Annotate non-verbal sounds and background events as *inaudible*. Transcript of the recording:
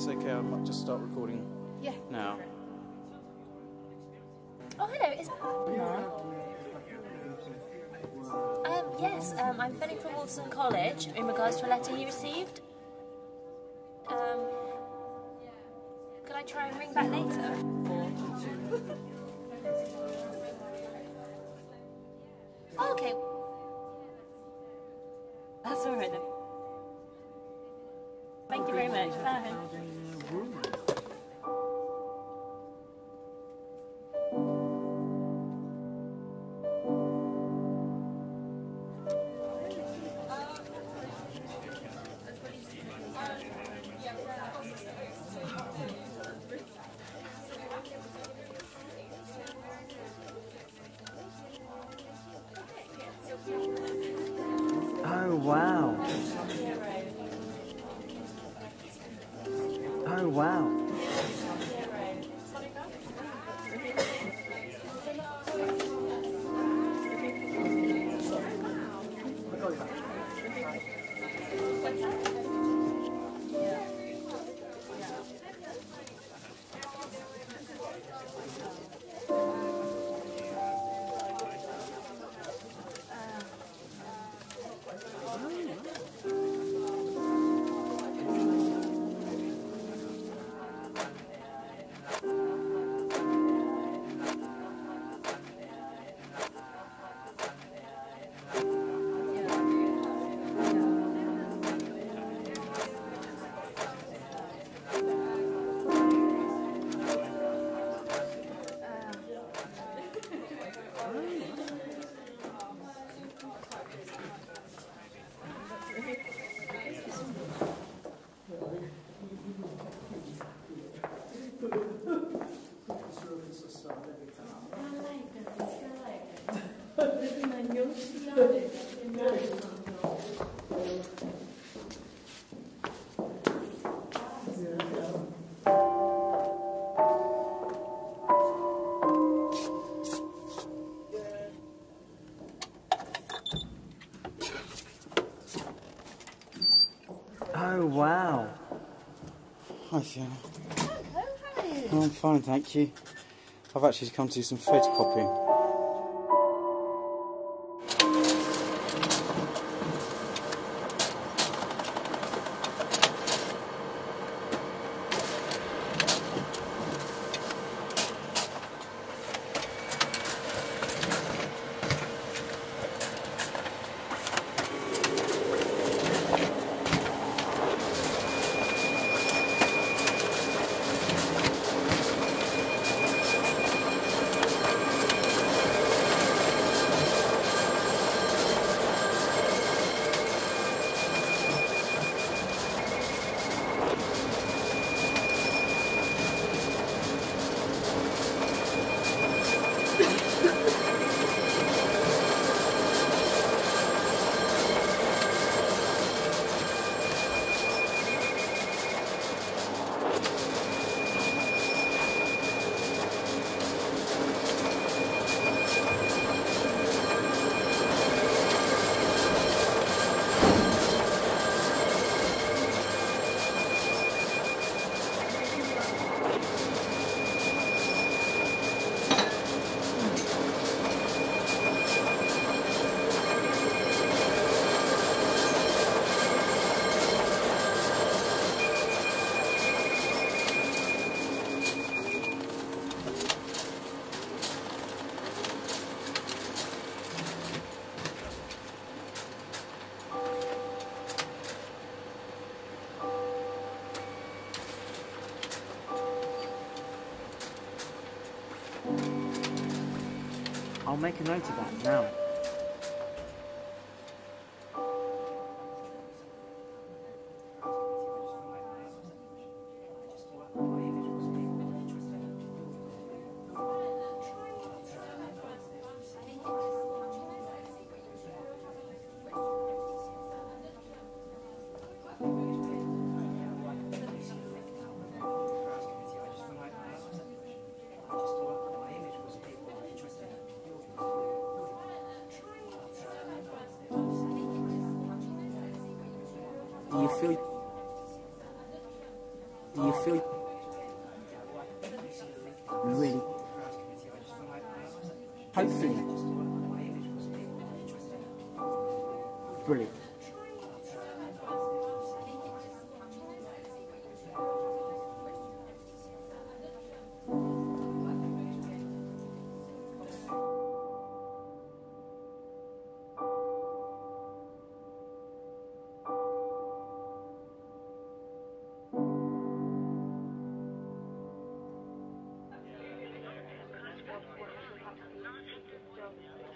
it's okay, I might just start recording Yeah. now. Oh, hello. Is that? Um, yes, um, I'm phoning from Wolfson College in regards to a letter he received. Um, could I try and ring back later? *laughs* *laughs* very much. Bye. Oh wow. Oh wow. Oh wow. Hi, Fiona. Oh, I'm fine, thank you. I've actually come to do some photocopying. I'll make a note of that now. Do you feel? Do you feel? Really? Hopefully. Brilliant. 그런 거를 감수적